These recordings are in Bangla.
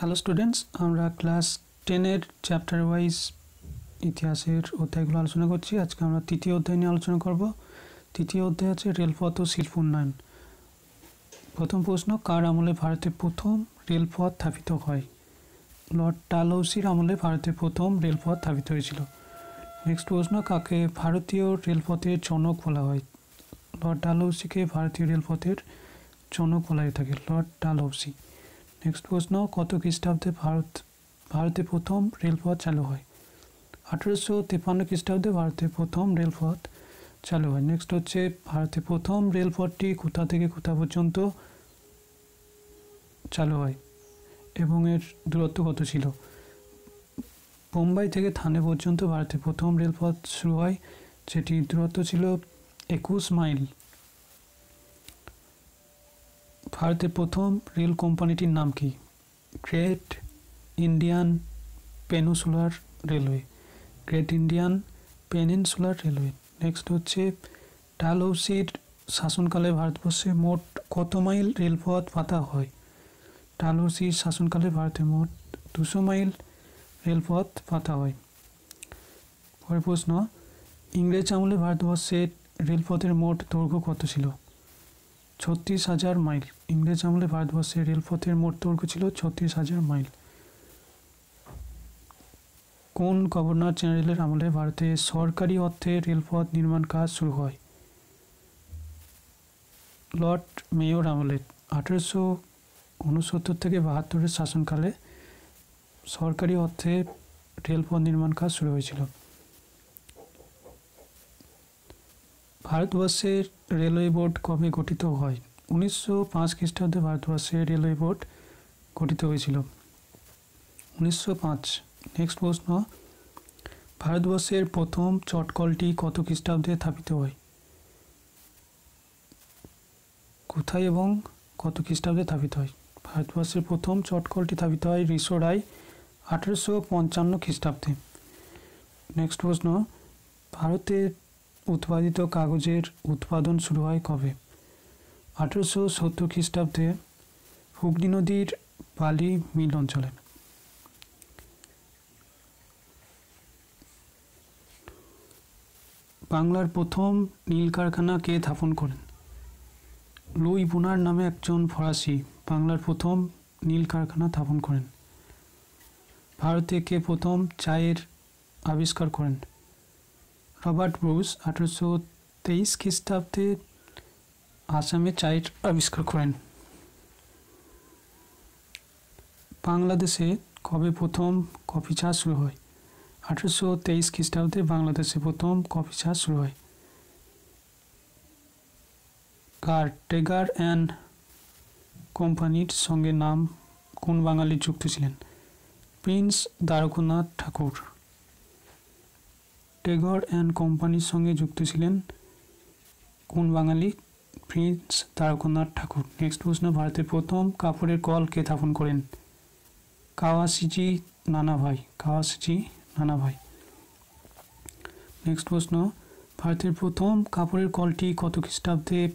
হ্যালো স্টুডেন্টস আমরা ক্লাস টেনের চ্যাপ্টার ওয়াইজ ইতিহাসের অধ্যায়গুলো আলোচনা করছি। আজকে আমরা তৃতীয় অধ্যায় নিয়ে আলোচনা করব। তৃতীয় অধ্যায় আছে রেলপথ ও শিল্প উন্নয়ন। প্রথম প্রশ্ন, কার আমলে ভারতে প্রথম রেলপথ স্থাপিত হয়? লর্ড ডালহৌসির আমলে ভারতে প্রথম রেলপথ স্থাপিত হয়েছিল। নেক্সট প্রশ্ন, কাকে ভারতীয় রেলপথের জনক বলা হয়? লর্ড ডালহৌসিকে ভারতীয় রেলপথের জনক বলা হয়ে থাকে। লর্ড ডালহৌসি নেক্সট প্রশ্ন কত খ্রিস্টাব্দে ভারত, ভারতে প্রথম রেলপথ চালু হয়। আঠেরোশো তেপান্ন খ্রিস্টাব্দে ভারতে প্রথম রেলপথ চালু হয়। নেক্সট হচ্ছে, ভারতে প্রথম রেলপথটি কোথা থেকে কোথা পর্যন্ত চালু হয় এবং এর দূরত্ব কত ছিল? বোম্বাই থেকে থানে পর্যন্ত ভারতে প্রথম রেলপথ শুরু হয়, যেটির দূরত্ব ছিল একুশ মাইল। ভারতের প্রথম রেল কোম্পানিটির নাম কি? Great Indian peninsular railway. Great Indian peninsular railway. Next হচ্ছে ডালহৌসির শাসনকালে ভারতবর্ষে মোট কত মাইল রেলপথ পাতা হয়? ডালহৌসির শাসনকালে ভারতে মোট দুশো মাইল রেলপথ পাতা হয়। পরের প্রশ্ন, ইংরেজ আমলে ভারতবর্ষের রেলপথের মোট দৈর্ঘ্য কত ছিল? ছত্রিশ হাজার মাইল। ইংরেজ আমলে ভারতবর্ষের রেলপথের মোট দৈর্ঘ্য ছিল ছত্রিশ হাজার মাইল। কোন গভর্নর জেনারেলের আমলে ভারতে সরকারি অর্থে রেলপথ নির্মাণ কাজ শুরু হয়? লর্ড মেয়র আমলে আঠেরোশো উনসত্তর থেকে বাহাত্তরের শাসনকালে সরকারি অর্থে রেলপথ নির্মাণ কাজ শুরু হয়েছিল। ভারতবর্ষের রেলওয়ে বোর্ড কবে গঠিত হয়? উনিশশো পাঁচ খ্রিস্টাব্দে ভারতবর্ষের রেলওয়ে বোর্ড গঠিত হয়েছিল। উনিশশো পাঁচ নেক্সট প্রশ্ন। ভারতবর্ষের প্রথম চটকলটি কত খ্রিস্টাব্দে স্থাপিত হয়? কোথায় এবং কত খ্রিস্টাব্দে স্থাপিত হয়? ভারতবর্ষের প্রথম চটকলটি স্থাপিত হয় রিসোডায় আঠেরোশো পঞ্চান্ন খ্রিস্টাব্দে। নেক্সট প্রশ্ন। ভারতে উৎপাদিত কাগজের উৎপাদন শুরু হয় কবে? আঠেরোশো সত্তর খ্রিস্টাব্দে হুগলি নদীর বালি মিল অঞ্চলে। বাংলার প্রথম নীল কারখানা কে স্থাপন করেন? লুই বুনার নামে একজন ফরাসি বাংলার প্রথম নীল কারখানা স্থাপন করেন। ভারতে কে প্রথম চায়ের আবিষ্কার করেন? রবার্ট ব্রুস আঠেরোশো তেইশ খ্রিস্টাব্দে আসামে চায়ের আবিষ্কার করেন। বাংলাদেশে কবে প্রথম কফি চাষ শুরু হয়? আঠেরোশো তেইশ খ্রিস্টাব্দে বাংলাদেশে প্রথম কফি চাষ শুরু হয়। কার টেগার অ্যান্ড কোম্পানির সঙ্গে নাম কোন বাঙালি যুক্ত ছিলেন? প্রিন্স দ্বারকনাথ ঠাকুর। টেগর অ্যান্ড কোম্পানির সঙ্গে যুক্ত ছিলেন কোন বাঙালি? প্রিন্স দ্বারকনাথ ঠাকুর। নেক্সট প্রশ্ন, ভারতের প্রথম কাপড়ের কল কে স্থাপন করেন? কাওয়াসিজি নানা ভাই কাওয়াসিজি নানা ভাই নেক্সট প্রশ্ন, ভারতের প্রথম কাপড়ের কলটি কত খ্রিস্টাব্দে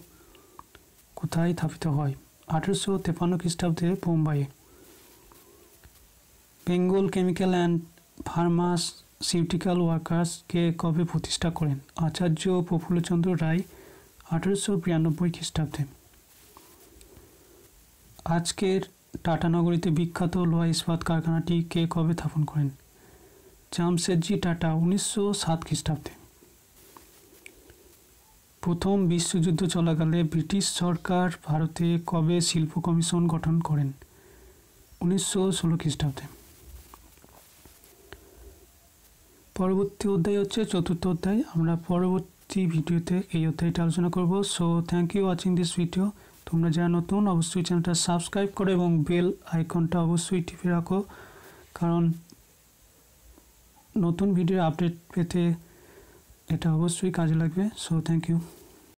কোথায় স্থাপিত হয়? আঠেরোশো তেপান্ন খ্রিস্টাব্দে বোম্বাইয়ে। বেঙ্গল কেমিক্যাল অ্যান্ড ফার্মাসিউটিক্যাল ওয়ার্কার্সকে কবে প্রতিষ্ঠা করেন? আচার্য প্রফুল্লচন্দ্র রায়, আঠেরোশো বিরানব্বই খ্রিস্টাব্দে। আজকের টাটানগরীতে বিখ্যাত লোহা ইস্পাত কারখানাটি কে কবে স্থাপন করেন? জামশেদজি টাটা, উনিশশো সাত খ্রিস্টাব্দে। প্রথম বিশ্বযুদ্ধ চলাকালে ব্রিটিশ সরকার ভারতে কবে শিল্প কমিশন গঠন করেন? উনিশশো ষোলো খ্রিস্টাব্দে। পরবর্তী অধ্যায় হচ্ছে চতুর্থ অধ্যায়। আমরা পরবর্তী ভিডিওতে এই অধ্যায়টা আলোচনা করব। So thank you watching this video তোমরা যারা নতুন, অবশ্যই চ্যানেলটা সাবস্ক্রাইব করো এবং বেল আইকনটা অবশ্যই টিপে রাখো। কারণ নতুন ভিডিও আপডেট পেতে এটা অবশ্যই কাজে লাগবে। So thank you